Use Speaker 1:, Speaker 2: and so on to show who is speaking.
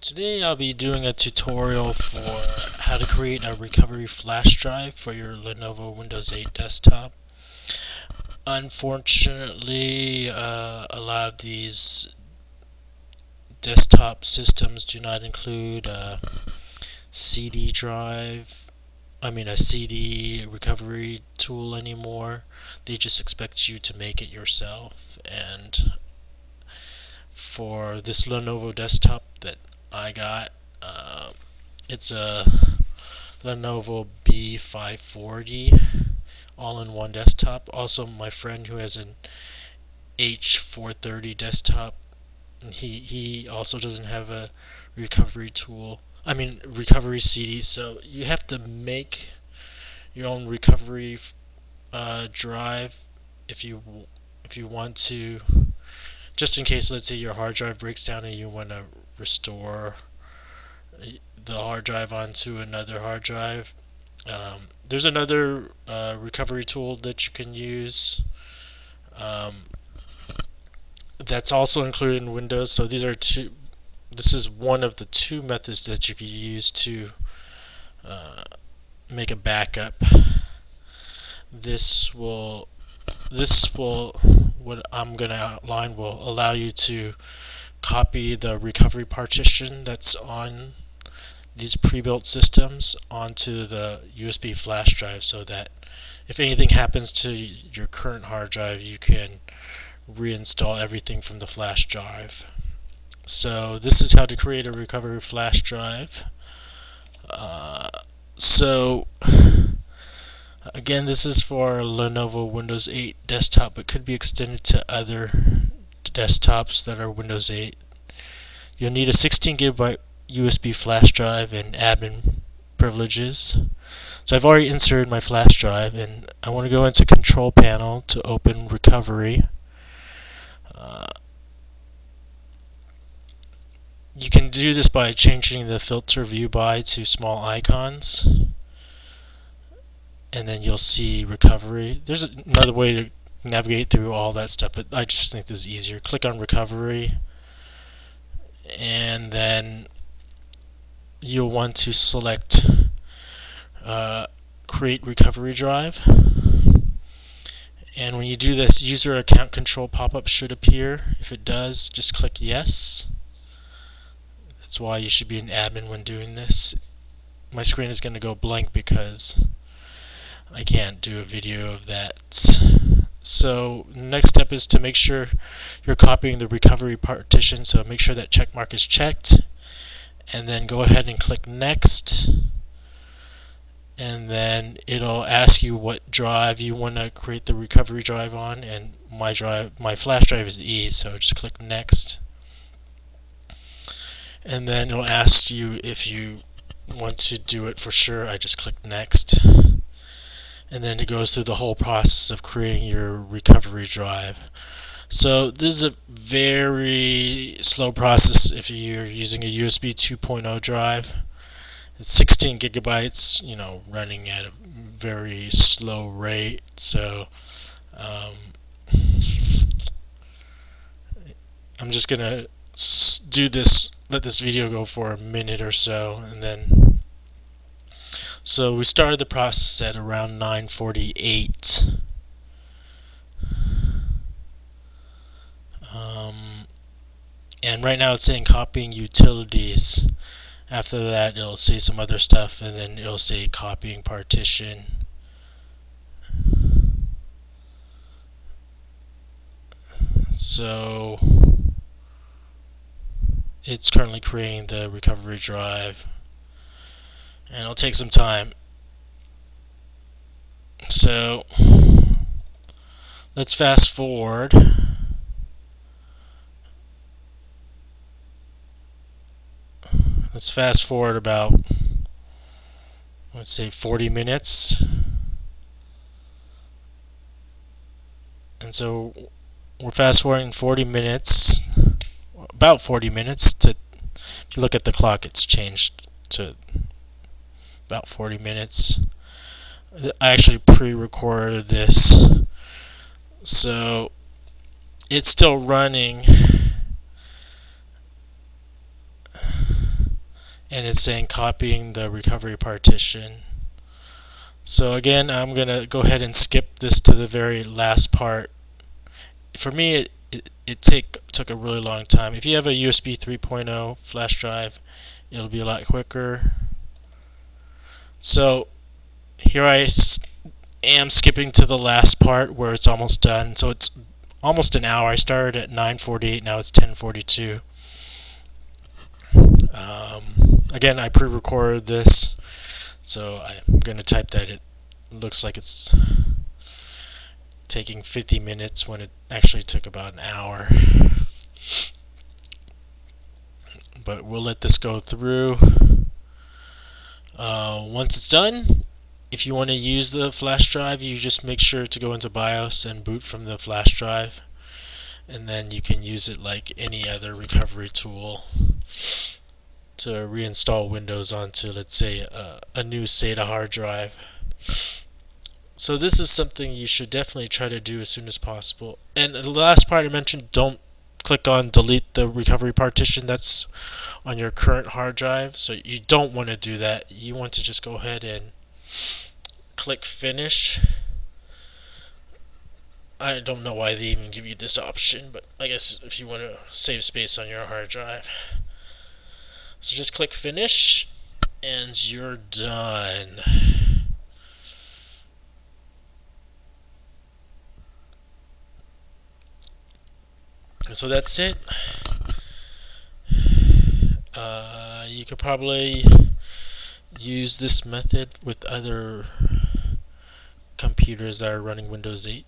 Speaker 1: Today I'll be doing a tutorial for how to create a recovery flash drive for your Lenovo Windows 8 desktop. Unfortunately, uh, a lot of these desktop systems do not include a CD drive, I mean a CD recovery tool anymore. They just expect you to make it yourself and for this Lenovo desktop that I got. Uh, it's a Lenovo B540 all-in-one desktop. Also, my friend who has an H430 desktop, he he also doesn't have a recovery tool. I mean recovery CD. So you have to make your own recovery uh, drive if you if you want to. Just in case, let's say your hard drive breaks down and you want to restore the hard drive onto another hard drive. Um, there's another uh, recovery tool that you can use um, that's also included in Windows. So these are two. This is one of the two methods that you can use to uh, make a backup. This will this will what I'm going to outline will allow you to copy the recovery partition that's on these pre-built systems onto the USB flash drive so that if anything happens to your current hard drive you can reinstall everything from the flash drive. So this is how to create a recovery flash drive. Uh, so again this is for Lenovo Windows 8 desktop but could be extended to other desktops that are Windows 8. You'll need a 16 gigabyte USB flash drive and admin privileges. So I've already inserted my flash drive and I want to go into control panel to open recovery. Uh, you can do this by changing the filter view by to small icons and then you'll see recovery. There's another way to navigate through all that stuff, but I just think this is easier. Click on recovery, and then you'll want to select uh, create recovery drive. And when you do this, user account control pop-up should appear. If it does, just click yes. That's why you should be an admin when doing this. My screen is going to go blank because I can't do a video of that. So next step is to make sure you're copying the recovery partition. So make sure that check mark is checked. And then go ahead and click next. And then it'll ask you what drive you want to create the recovery drive on. And my drive, my flash drive is E, so just click next. And then it'll ask you if you want to do it for sure. I just click next and then it goes through the whole process of creating your recovery drive. So this is a very slow process if you're using a USB 2.0 drive. It's 16 gigabytes, you know, running at a very slow rate. So um, I'm just gonna do this, let this video go for a minute or so, and then so we started the process at around 948. Um, and right now it's saying copying utilities. After that it'll say some other stuff and then it'll say copying partition. So it's currently creating the recovery drive and it'll take some time. So let's fast forward. Let's fast forward about let's say 40 minutes. And so we're fast forwarding 40 minutes, about 40 minutes to if you look at the clock it's changed to about 40 minutes. I actually pre-recorded this, so it's still running. and it's saying copying the recovery partition. So again, I'm going to go ahead and skip this to the very last part. For me, it, it, it take, took a really long time. If you have a USB 3.0 flash drive, it'll be a lot quicker. So here I am skipping to the last part where it's almost done. So it's almost an hour. I started at 9:48. Now it's 10:42. Um, again, I pre-recorded this, so I'm going to type that it looks like it's taking 50 minutes when it actually took about an hour. But we'll let this go through. Uh, once it's done, if you want to use the flash drive, you just make sure to go into BIOS and boot from the flash drive. And then you can use it like any other recovery tool to reinstall Windows onto, let's say, a, a new SATA hard drive. So this is something you should definitely try to do as soon as possible. And the last part I mentioned, don't click on delete the recovery partition that's on your current hard drive. So you don't want to do that. You want to just go ahead and click finish. I don't know why they even give you this option, but I guess if you want to save space on your hard drive. So just click finish and you're done. And so that's it. Uh, you could probably use this method with other computers that are running Windows 8.